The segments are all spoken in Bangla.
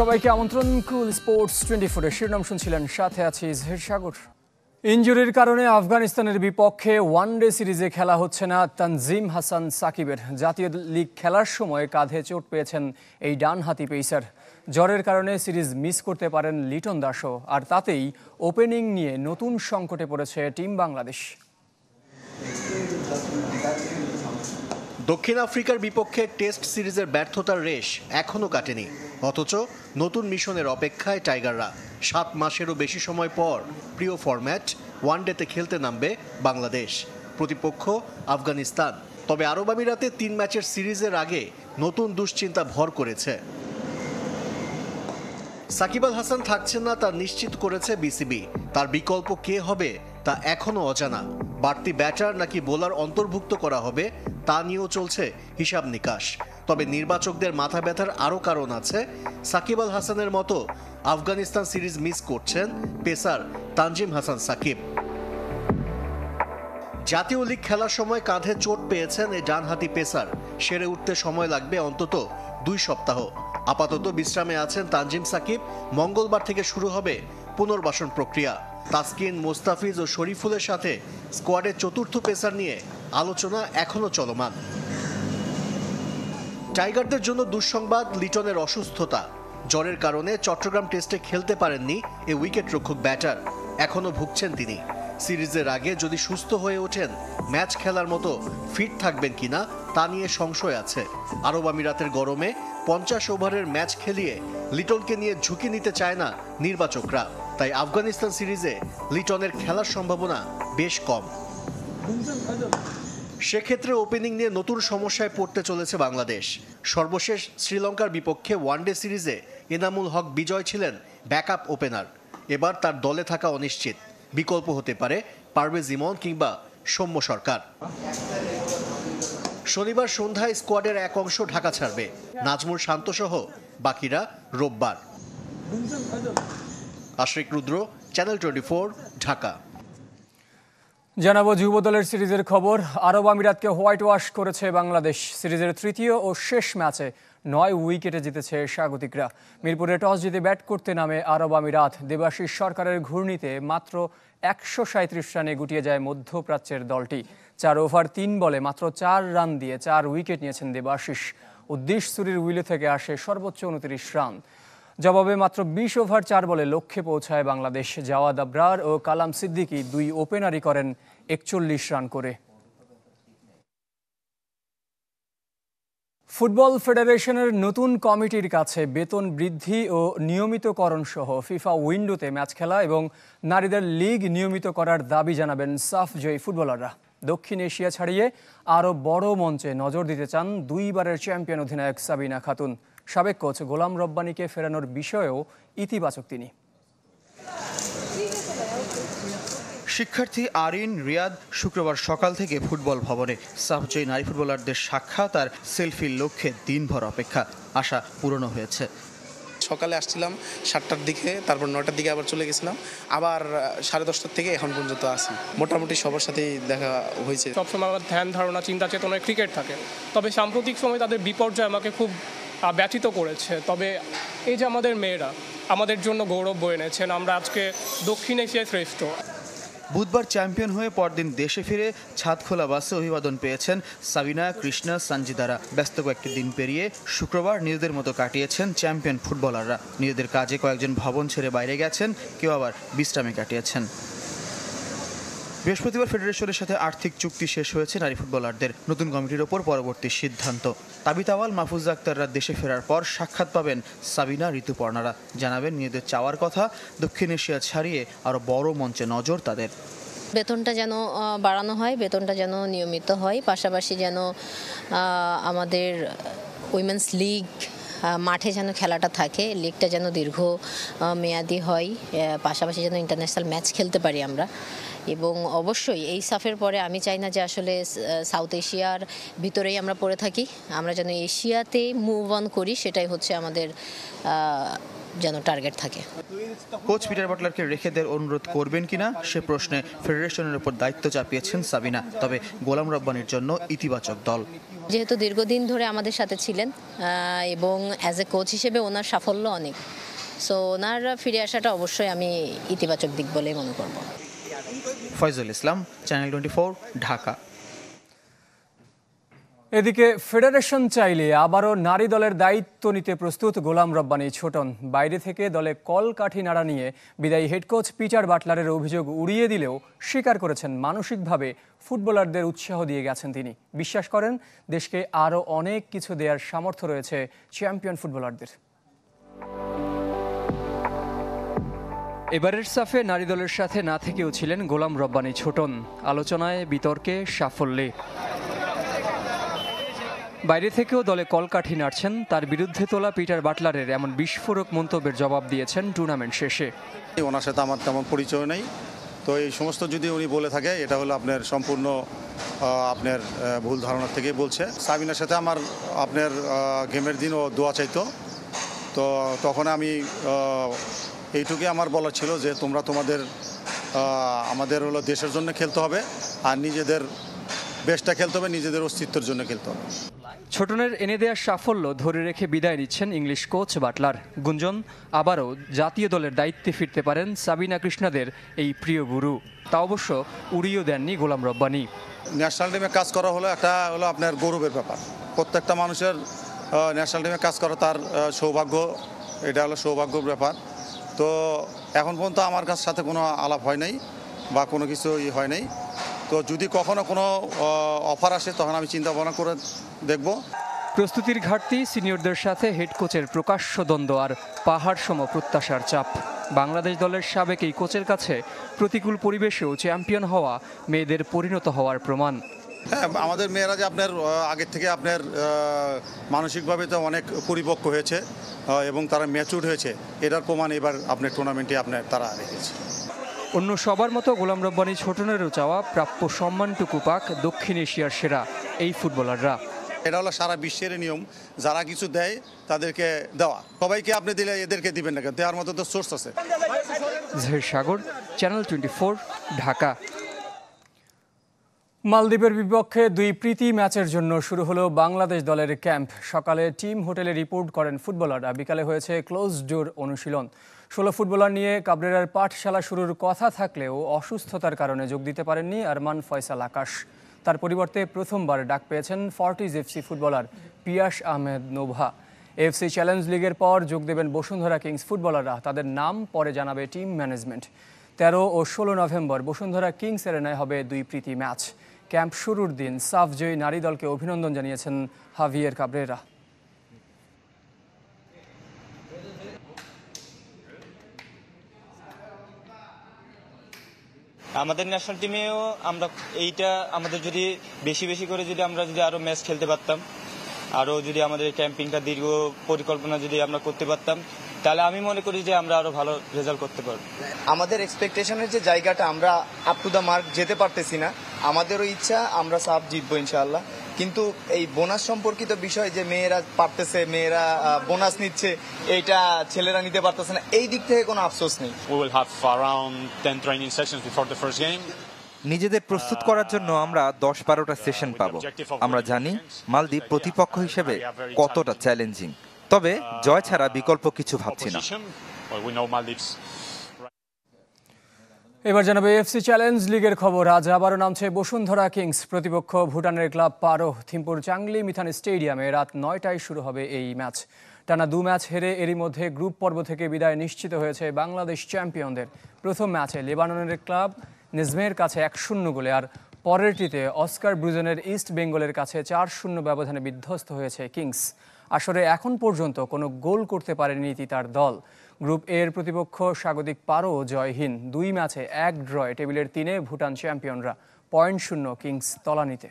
সবাইকে আমন্ত্রণ। কুল স্পোর্টস টোয়েন্টি ফোরের শিরোনাম শুনছিলেন, সাথে আছি ইজহের সাগর ইঞ্জুরির কারণে আফগানিস্তানের বিপক্ষে ওয়ানডে সিরিজে খেলা হচ্ছে না তানজিম হাসান সাকিবের। জাতীয় লীগ খেলার সময় কাঁধে চোট পেয়েছেন এই ডানহাতি পেসার জ্বরের কারণে সিরিজ মিস করতে পারেন লিটন দাসও, আর তাতেই ওপেনিং নিয়ে নতুন সংকটে পড়েছে টিম বাংলাদেশ। দক্ষিণ আফ্রিকার বিপক্ষে টেস্ট সিরিজের ব্যর্থতার রেশ এখনও কাটেনি। অথচ নতুন মিশনের অপেক্ষায় টাইগাররা সাত মাসেরও বেশি সময় পর প্রিয় ফরম্যাট ওয়ানডেতে খেলতে নামবে বাংলাদেশ। প্রতিপক্ষ আফগানিস্তান। তবে আরব আমিরাতে তিন ম্যাচের সিরিজের আগে নতুন দুশ্চিন্তা ভর করেছে। সাকিব আল হাসান থাকছেন না তা নিশ্চিত করেছে বিসিবি। তার বিকল্প কে হবে তা এখনও অজানা। বাড়তি ব্যাটার নাকি বোলার অন্তর্ভুক্ত করা হবে তা নিয়েও চলছে হিসাব নিকাশ। তবে নির্বাচকদের মাথা ব্যথার আরও কারণ আছে। সাকিব আল হাসানের মতো আফগানিস্তান সিরিজ মিস করছেন পেসার তানজিম হাসান সাকিব। জাতীয় লীগ খেলার সময় কাঁধে চোট পেয়েছেন এই ডানহাতি পেসার। সেরে উঠতে সময় লাগবে অন্তত দুই সপ্তাহ। আপাতত বিশ্রামে আছেন তানজিম সাকিব। মঙ্গলবার থেকে শুরু হবে পুনর্বাসন প্রক্রিয়া। তাসকিন, মোস্তাফিজ ও শরীফুলের সাথে স্কোয়াডের চতুর্থ পেসার নিয়ে আলোচনা এখনও চলমান। টাইগারদের জন্য দুঃসংবাদ, লিটনের অসুস্থতা। জ্বরের কারণে চট্টগ্রাম টেস্টে খেলতে পারেননি এ উইকেট রক্ষক ব্যাটার। এখনও ভুগছেন তিনি। সিরিজের আগে যদি সুস্থ হয়ে ওঠেন, ম্যাচ খেলার মতো ফিট থাকবেন কিনা তা নিয়ে সংশয় আছে। আরব আমিরাতের গরমে পঞ্চাশ ওভারের ম্যাচ খেলিয়ে লিটনকে নিয়ে ঝুঁকি নিতে চায় না নির্বাচকরা। তাই আফগানিস্তান সিরিজে লিটনের খেলার সম্ভাবনা বেশ কম। সেক্ষেত্রে ওপেনিং নিয়ে নতুন সমস্যায় পড়তে চলেছে বাংলাদেশ। সর্বশেষ শ্রীলঙ্কার বিপক্ষে ওয়ানডে সিরিজে এনামুল হক বিজয় ছিলেন ব্যাকআপ ওপেনার এবার তার দলে থাকা অনিশ্চিত। বিকল্প হতে পারে পারভেজ ইমন কিংবা সৌম্য সরকার। শনিবার সন্ধ্যায় স্কোয়াডের এক অংশ ঢাকা ছাড়বে। নাজমুল শান্তসহ বাকিরা রোববার। Ashrik Rudra channel twenty Dhaka. জানাব যুব দলের সিরিজের খবর। আরব আমিরাতকে হোয়াইট ওয়াশ করেছে বাংলাদেশ। সিরিজের তৃতীয় ও শেষ ম্যাচে নয় উইকেটে জিতেছে স্বাগতিকরা। মিরপুরে টস জিতে ব্যাট করতে নামে আরব আমিরাত। দেবাশিস সরকারের ঘূর্ণিতে মাত্র একশো সাঁত্রিশ রানে গুটিয়ে যায় মধ্যপ্রাচ্যের দলটি। চার ওভার তিন বলে মাত্র চার রান দিয়ে চার উইকেট নিয়েছেন দেবাশিস। উদ্দিশ সুরির উইলে থেকে আসে সর্বোচ্চ উনত্রিশ রান। জবাবে মাত্র বিশ ওভার চার বলে লক্ষ্যে পৌঁছায় বাংলাদেশ। জাওয়াদ আবরার ও কালাম সিদ্দিকী দুই ওপেনারই করেন একচল্লিশ রান করে। ফুটবল ফেডারেশনের নতুন কমিটির কাছে বেতন বৃদ্ধি ও নিয়মিতকরণ সহ ফিফা উইন্ডোতে ম্যাচ খেলা এবং নারীদের লিগ নিয়মিত করার দাবি জানাবেন সাফ জয়ী ফুটবলাররা। দক্ষিণ এশিয়া ছাড়িয়ে আরও বড় মঞ্চে নজর দিতে চান দুইবারের চ্যাম্পিয়ন অধিনায়ক সাবিনা খাতুন। সাবেক কোচ গোলাম রব্বানিকে ফেরানোর বিষয়েও ইতিবাচক তিনি। শিক্ষার্থী আরিন রিয়াদ শুক্রবার সকাল থেকে ফুটবল ভবনে। সাফজয়ী নারী ফুটবলারদের সাক্ষাৎ আর সেলফির লক্ষ্যে দিনভর অপেক্ষা। আশা পূরণও হয়েছে। সকালে আসছিলাম সাতটার দিকে তারপর নটার দিকে আবার চলে গেছিলাম। আবার সাড়ে দশটার থেকে এখন পর্যন্ত আসি মোটামুটি সবার সাথেই দেখা হয়েছে। সবসময় আমার ধ্যান ধারণা চিন্তা চেতনায় ক্রিকেট থাকে। তবে সাম্প্রতিক সময় তাদের বিপর্যয় আমাকে খুব ব্যথিত করেছে। তবে এই যে আমাদের মেয়েরা, আমাদের জন্য গৌরব বয়ে এনেছেন। আমরা আজকে দক্ষিণ এশিয়ায় শ্রেষ্ঠ। বুধবার চ্যাম্পিয়ন হয়ে পরদিন দেশে ফিরে ছাদ খোলা বাসে অভিবাদন পেয়েছেন সাবিনা, কৃষ্ণা সানজিদারা ব্যস্ত কয়েকটি দিন পেরিয়ে শুক্রবার নিজেদের মতো কাটিয়েছেন চ্যাম্পিয়ন ফুটবলাররা। নিজেদের কাজে কয়েকজন ভবন ছেড়ে বাইরে গেছেন, কেউ আবার বিশ্রামে কাটিয়েছেন। বৃহস্পতিবার ফেডারেশনের সাথে আর্থিক চুক্তি শেষ হয়েছে নারী ফুটবলারদের। নতুন কমিটির ওপর পরবর্তী সিদ্ধান্ত। তাবিতাওয়াল মাহফুজ আক্তাররা দেশে ফেরার পর সাক্ষাৎ পাবেন সাবিনা ঋতুপর্ণারা। জানাবেন নিজেদের চাওয়ার কথা, দক্ষিণ এশিয়া ছাড়িয়ে আরও বড় মঞ্চে নজর তাদের। বেতনটা যেন বাড়ানো হয়, বেতনটা যেন নিয়মিত হয়, পাশাপাশি যেন আমাদের উইমেন্স লিগ মাঠে যেন খেলাটা থাকে লিগটা যেন দীর্ঘ মেয়াদি হয় পাশাপাশি যেন ইন্টারন্যাশনাল ম্যাচ খেলতে পারি আমরা। এবং অবশ্যই এই সাফের পরে আমি চাই না যে আসলে সাউথ এশিয়ার ভিতরেই আমরা পড়ে থাকি। আমরা যেন এশিয়াতে মুভ অন করি, সেটাই হচ্ছে আমাদের যেন টার্গেট থাকে। কোচ পিটার বাটলারকে রেখে দেওয়ার অনুরোধ করবেন কিনা সে প্রশ্নে ফেডারেশনের উপর দায়িত্ব চাপিয়েছেন সাবিনা তবে গোলাম রব্বানির জন্য ইতিবাচক দল। যেহেতু দীর্ঘদিন ধরে আমাদের সাথে ছিলেন এবং অ্যাজ এ কোচ হিসেবে ওনার সাফল্য অনেক সো ওনার ফিরে আসাটা অবশ্যই আমি ইতিবাচক দিক বলেই মনে করব। Foyzul Islam channel twenty Dhaka. এদিকে ফেডারেশন চাইলে আবারও নারী দলের দায়িত্ব নিতে প্রস্তুত গোলাম রব্বানী ছোটন। বাইরে থেকে দলে কল কাঠি নাড়া নিয়ে বিদায়ী হেড কোচ পিটার বাটলারের অভিযোগ উড়িয়ে দিলেও স্বীকার করেছেন মানসিকভাবে ফুটবলারদের উৎসাহ দিয়ে গেছেন তিনি। বিশ্বাস করেন, দেশকে আরও অনেক কিছু দেওয়ার সামর্থ্য রয়েছে চ্যাম্পিয়ন ফুটবলারদের। এবারের সাফে নারী দলের সাথে না থেকেও ছিলেন গোলাম রব্বানী ছোটন। আলোচনায় বিতর্কে সাফল্যে। বাইরে থেকেও দলে কলকাঠি নাড়ছেন। তার বিরুদ্ধে তোলা পিটার বাটলারের এমন বিস্ফোরক মন্তব্যের জবাব দিয়েছেন টুর্নামেন্ট শেষে। ওনার সাথে আমার তেমন পরিচয় নেই। তো এই সমস্ত যদি উনি বলে থাকে, এটা হলো আপনার সম্পূর্ণ আপনার ভুল ধারণা থেকেই বলছে। সাবিনার সাথে আমার, আপনার গেমের দিন ও দোয়া চাইতো। তো তখন আমি এইটুকুই আমার বলা ছিল যে তোমরা তোমাদের আমাদের হলো দেশের জন্য খেলতে হবে, আর নিজেদের বেশটা খেলতে হবে, নিজেদের অস্তিত্বের জন্য খেলতে হবে। ছোটনের এনে দেওয়ার সাফল্য ধরে রেখে বিদায় নিচ্ছেন ইংলিশ কোচ বাটলার। গুঞ্জন, আবারও জাতীয় দলের দায়িত্বে ফিরতে পারেন সাবিনা কৃষ্ণাদের এই প্রিয় গুরু। তা অবশ্য উড়িয়েও দেননি গোলাম রব্বানি। ন্যাশনাল টিমে কাজ করা হলো একটা হলো আপনার গৌরবের ব্যাপার। প্রত্যেকটা মানুষের ন্যাশনাল টিমে কাজ করা তার সৌভাগ্য। এটা হলো সৌভাগ্যর ব্যাপার। তো এখন পর্যন্ত আমার কাছ সাথে কোনো আলাপ হয় নাই বা কোনো কিছু ই হয় নাই। তো যদি কখনো কোনো অফার আসে তখন আমি চিন্তা ভাবনা করে দেখব। প্রস্তুতির ঘাটতি সিনিয়রদের সাথে হেড কোচের প্রকাশ্য দ্বন্দ্ব আর পাহাড় সম প্রত্যাশার চাপ। বাংলাদেশ দলের সাবেক এই কোচের কাছে প্রতিকূল পরিবেশেও চ্যাম্পিয়ন হওয়া মেয়েদের পরিণত হওয়ার প্রমাণ। হ্যাঁ আমাদের মেয়েরা যে আপনার আগের থেকে আপনার মানসিকভাবে তো অনেক পরিপক্ক হয়েছে এবং তারা ম্যাচুর হয়েছে এটার প্রমাণ এবার আপনার টুর্নামেন্টে আপনার তারা রেখেছে। অন্য সবার মতো গোলাম রব্বানী ছোটনেরও চাওয়া প্রাপ্য সম্মানটুকু পাক দক্ষিণ এশিয়ার সেরা এই ফুটবলাররা। এটা হলো সারা বিশ্বের নিয়ম যারা কিছু দেয় তাদেরকে দেওয়া। সবাইকে আপনি দিলে এদেরকে দিবেন না কেন? দেওয়ার মতো তো সোর্স আছে। Zahir Sagar channel twenty Dhaka. মালদ্বীপের বিপক্ষে দুই প্রীতি ম্যাচের জন্য শুরু হলো বাংলাদেশ দলের ক্যাম্প। সকালে টিম হোটেলে রিপোর্ট করেন ফুটবলাররা। বিকালে হয়েছে ক্লোজ ডোর অনুশীলন। ষোলো ফুটবলার নিয়ে কাবরেরার পাঠশালা শুরুর কথা থাকলেও অসুস্থতার কারণে যোগ দিতে পারেননি আরমান ফয়সাল আকাশ। তার পরিবর্তে প্রথমবার ডাক পেয়েছেন Fortis FC footballer Pias Ahmed Nova. FC challenge লিগের পর যোগ দেবেন বসুন্ধরা কিংস ফুটবলাররা। তাদের নাম পরে জানাবে টিম ম্যানেজমেন্ট। তেরো ও ষোলো নভেম্বর বসুন্ধরা কিংস এরেনায় হবে দুই প্রীতি ম্যাচ। ক্যাম্প শুরুর দিন সাফ জয়ী নারী দলকে অভিনন্দন জানিয়েছেন হাভিয়ের কাবরেরা। আমাদের ন্যাশনাল টিমেও আমরা এইটা আমাদের যদি বেশি বেশি করে যদি আমরা যদি আরও ম্যাচ খেলতে পারতাম, আরও যদি আমাদের ক্যাম্পিংটা দীর্ঘ পরিকল্পনা যদি আমরা করতে পারতাম, তাহলে আমি মনে করি যে আমরা আরও ভালো রেজাল্ট করতে পারব। আমাদের এক্সপেকটেশনের যে জায়গাটা আমরা আপ টু দ্য মার্ক যেতে পারতেছি না, আমাদেরও ইচ্ছা আমরা সাপ জিতবো ইনশাআল্লাহ। কিন্তু এই বোনাস সম্পর্কিত বিষয় যে মেয়েরা পারতেছে মেয়েরা বোনাস নিচ্ছে এইটা ছেলেরা নিতে পারতেছে না। এই দিক থেকে কোনো আফসোস নেই। We will have around 10 training sessions before the first game. নিজেদের প্রস্তুত করার জন্য আমরা দশ বারোটা সেশন পাব। আমরা জানি মালদ্বীপ প্রতিপক্ষ হিসেবে কতটা চ্যালেঞ্জিং তবে জয় ছাড়া বিকল্প কিছু ভাবছি না। এবার জানাবে এফসি চ্যালেঞ্জ লিগের খবর। আজ আবারও নামছে বসুন্ধরা কিংস। প্রতিপক্ষ ভুটানের ক্লাব পারো, থিম্পুর চাংলি মিথান স্টেডিয়ামে রাত নয়টায় শুরু হবে এই ম্যাচ। টানা দু ম্যাচ হেরে এরই মধ্যে গ্রুপ পর্ব থেকে বিদায় নিশ্চিত হয়েছে বাংলাদেশ চ্যাম্পিয়নদের। প্রথম ম্যাচে লেবাননের ক্লাব নিজমের কাছে এক শূন্য গোলে, আর পরেরটিতে অস্কার ব্রুজনের ইস্ট বেঙ্গলের কাছে চার শূন্য ব্যবধানে বিধ্বস্ত হয়েছে কিংস। আসরে এখন পর্যন্ত কোনো গোল করতে পারেনি তার দল। গ্রুপ এর প্রতিপক্ষ স্বাগতিক পারো জয়হীন দুই ম্যাচে এক ড্রয়, টেবিলের তিনে ভুটান চ্যাম্পিয়নরা পয়েন্ট শূন্য কিংস তলানিতে।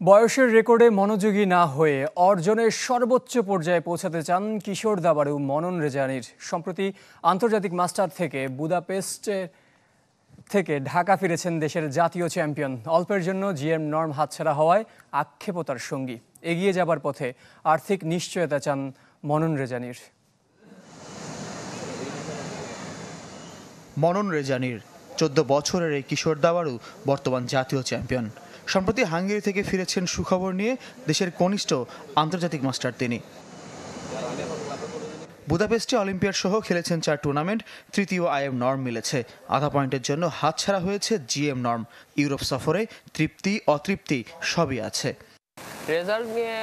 বয়সের রেকর্ডে মনোযোগী না হয়ে অর্জনের সর্বোচ্চ পর্যায়ে পৌঁছাতে চান কিশোর দাবারু মনন রেজানির। সম্প্রতি আন্তর্জাতিক মাস্টার থেকে বুদাপেস্টের থেকে ঢাকা ফিরেছেন দেশের জাতীয় চ্যাম্পিয়ন। অল্পের জন্য জিএম নর্ম হাতছাড়া হওয়ায় আক্ষেপতার সঙ্গী। এগিয়ে যাবার পথে আর্থিক নিশ্চয়তা চান মনন রেজানির। মনন রেজানির চোদ্দ বছরের এই কিশোর দাবারু বর্তমান জাতীয় চ্যাম্পিয়ন। সম্প্রতি হাঙ্গেরি থেকে ফিরেছেন সুখবর নিয়ে দেশের কনিষ্ঠ আন্তর্জাতিক মাস্টার তিনি। বুদাপেস্টে অলিম্পিয়াড সহ খেলেছেন চার টুর্নামেন্ট, তৃতীয় আইএম নর্ম মিলেছে। আধা পয়েন্টের জন্য হাতছাড়া হয়েছে জিএম নর্ম। ইউরোপ সফরে তৃপ্তি, অতৃপ্তি সবই আছে। রেজাল্ট নিয়ে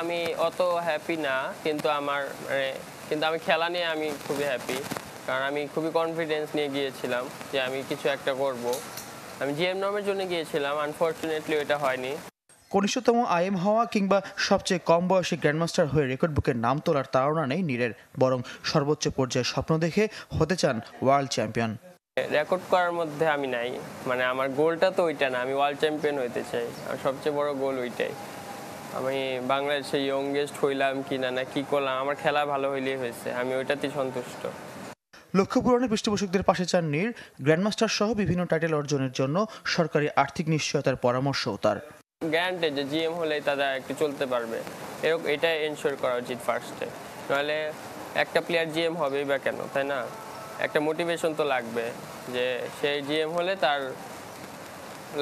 আমি অত হ্যাপি না কিন্তু আমার মানে কিন্তু আমি খেলা নিয়ে আমি খুবই হ্যাপি কারণ আমি খুবই কনফিডেন্স নিয়ে গিয়েছিলাম যে আমি কিছু একটা করব। আমি জিএম নর্মের জন্য গিয়েছিলাম আনফর্চুনেটলি ওটা হয়নি। কনিষ্ঠতম আইএম হওয়া কিংবা সবচেয়ে কম বয়সী গ্র্যান্ডমাস্টার হয়ে রেকর্ড বুকের নাম তোলার তাড়না নেই নীরের বরং সর্বোচ্চ পর্যায়ের স্বপ্ন দেখে হতে চান ওয়ার্ল্ড চ্যাম্পিয়ন রেকর্ড করার মধ্যে আমি নাই। মানে আমার গোলটা তো ওইটা না আমি ওয়ার্ল্ড চ্যাম্পিয়ন হইতে চাই। আর সবচেয়ে বড় গোল ওইটাই। আমি বাংলাদেশে ইয়ংগেস্ট হইলাম কি না না কি করলাম আমার খেলা ভালো হইলেই হয়েছে আমি ওইটাতেই সন্তুষ্ট। লক্ষ্য পূরণে পৃষ্ঠপোষকদের পাশে চান নীর গ্র্যান্ডমাস্টার সহ বিভিন্ন টাইটেল অর্জনের জন্য সরকারি আর্থিক নিশ্চয়তার পরামর্শও তার। গ্যারান্টেড যে জিএম হলেই তারা একটু চলতে পারবে এরকম এটা এনশোর করা উচিত ফার্স্টে নাহলে একটা প্লেয়ার জিএম হবেই বা কেন তাই না? একটা মোটিভেশন তো লাগবে যে সেই জিএম হলে তার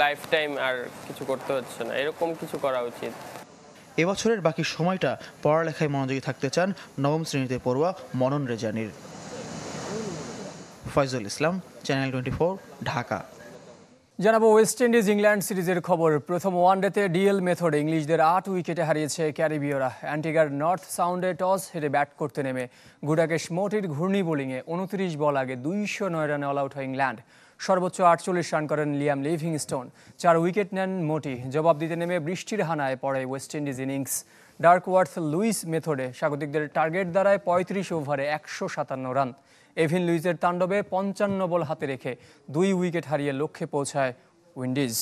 লাইফ টাইম আর কিছু করতে হচ্ছে না এরকম কিছু করা উচিত। এবছরের বাকি সময়টা পড়ালেখায় মনোযোগী থাকতে চান নবম শ্রেণীতে পড়ুয়া মনন রেজানির। Foyzul Islam channel twenty Dhaka. জানাব ওয়েস্ট ইন্ডিজ ইংল্যান্ড সিরিজের খবর। প্রথম ওয়ানডেতে ডিএল মেথডে, ইংলিশদের আট উইকেটে হারিয়েছে ক্যারিবীয়রা। অ্যান্টিগার নর্থ সাউন্ডে টস হেরে ব্যাট করতে নেমে গুডাকেশ মোটির ঘূর্ণি বোলিংয়ে উনত্রিশ বল আগে দুইশো নয় রানে অল আউট হয় ইংল্যান্ড। সর্বোচ্চ আটচল্লিশ রান করেন লিয়াম লিভিংস্টোন। চার উইকেট নেন মোটি। জবাব দিতে নেমে বৃষ্টির হানায় পড়ে West Indies innings. Duckworth Lewis মেথডে স্বাগতিকদের টার্গেট দ্বারায় পঁয়ত্রিশ ওভারে একশো সাতান্ন রান। এভিন লুইসের তাণ্ডবে পঞ্চান্ন বল হাতে রেখে দুই উইকেট হারিয়ে লক্ষ্যে পৌঁছায় উইন্ডিজ।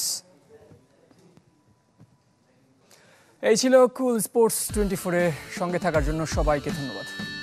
এই ছিল কুল স্পোর্টস টোয়েন্টি ফোরের সঙ্গে থাকার জন্য সবাইকে ধন্যবাদ।